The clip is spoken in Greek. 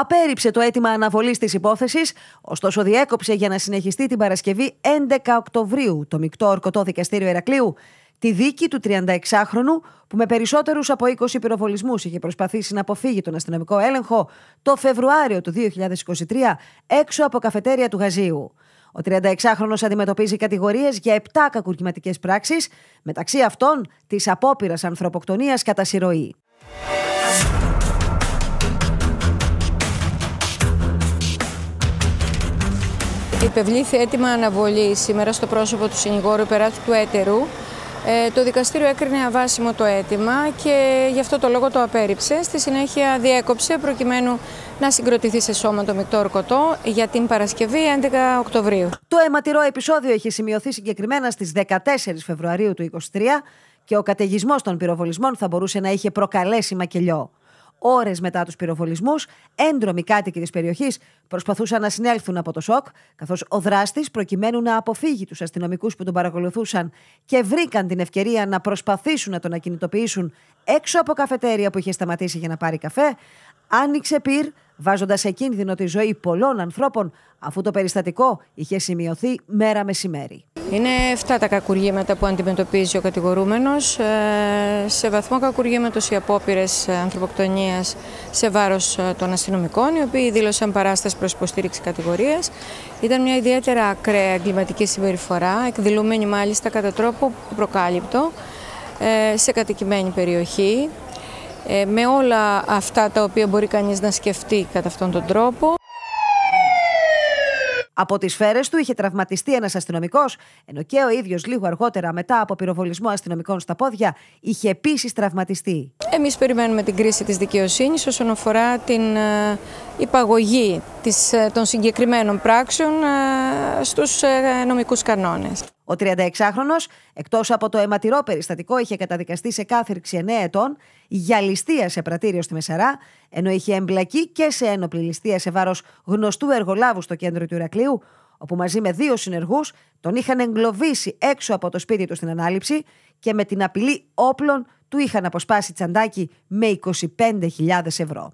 απέρριψε το αίτημα αναβολής της υπόθεσης, ωστόσο διέκοψε για να συνεχιστεί την Παρασκευή 11 Οκτωβρίου το μεικτό ορκωτό δικαστήριο Ερακλείου τη δίκη του 36χρονου που με περισσότερους από 20 πυροβολισμούς είχε προσπαθήσει να αποφύγει τον αστυνομικό έλεγχο το Φεβρουάριο του 2023 έξω από καφετέρια του Γαζίου. Ο 36χρονος αντιμετωπίζει κατηγορίες για 7 κακουργηματικές πράξεις, μεταξύ αυτών της απόπειρας ανθρωποκτονίας κατά συρροή. Υπευλήθη έτοιμα αναβολή σήμερα στο πρόσωπο του συνηγόρου υπεράτου του έτερου ε, το δικαστήριο έκρινε αβάσιμο το αίτημα και γι' αυτό το λόγο το απέρριψε. Στη συνέχεια διέκοψε προκειμένου να συγκροτηθεί σε σώμα το μεικτό ορκωτό για την Παρασκευή 11 Οκτωβρίου. Το αιματηρό επεισόδιο έχει σημειωθεί συγκεκριμένα στις 14 Φεβρουαρίου του 2023 και ο καταιγισμός των πυροβολισμών θα μπορούσε να είχε προκαλέσει μακελιό. Ώρες μετά τους πυροβολισμούς, έντρομοι κάτοικοι της περιοχής προσπαθούσαν να συνέλθουν από το σοκ, καθώς ο δράστης, προκειμένου να αποφύγει τους αστυνομικούς που τον παρακολουθούσαν και βρήκαν την ευκαιρία να προσπαθήσουν να τον ακινητοποιήσουν έξω από καφετέρια που είχε σταματήσει για να πάρει καφέ, άνοιξε πυρ, βάζοντας σε κίνδυνο τη ζωή πολλών ανθρώπων, αφού το περιστατικό είχε σημειωθεί μέρα μεσημέρι. Είναι 7 τα κακουργήματα που αντιμετωπίζει ο κατηγορούμενος. Ε, σε βαθμό κακουργήματος οι απόπειρες ανθρωποκτονίας σε βάρος ε, των αστυνομικών, οι οποίοι δήλωσαν παράσταση προς υποστήριξη κατηγορίας. Ήταν μια ιδιαίτερα ακραία εγκληματική συμπεριφορά, εκδηλούμενη μάλιστα κατά τρόπο προκάλυπτο ε, σε κατοικημένη περιοχή, με όλα αυτά τα οποία μπορεί κανείς να σκεφτεί κατά αυτόν τον τρόπο. Από τις σφαίρες του είχε τραυματιστεί ένας αστυνομικός, ενώ και ο ίδιος λίγο αργότερα, μετά από πυροβολισμό αστυνομικών στα πόδια, είχε επίσης τραυματιστεί. Εμείς περιμένουμε την κρίση της δικαιοσύνης όσον αφορά την ε, υπαγωγή της, ε, των συγκεκριμένων πράξεων ε, στους νομικούς κανόνες. Ο 36χρονος, εκτός από το αιματηρό περιστατικό, είχε καταδικαστεί σε κάθριξη 9 ετών για ληστεία σε πρατήριο στη Μεσαρά, ενώ είχε εμπλακεί και σε ένοπλη ληστεία σε βάρος γνωστού εργολάβου στο κέντρο του Ηρακλείου, όπου μαζί με δύο συνεργούς τον είχαν εγκλωβίσει έξω από το σπίτι τους στην ανάληψη και με την απειλή όπλων του είχαν αποσπάσει τσαντάκι με 25.000 ευρώ.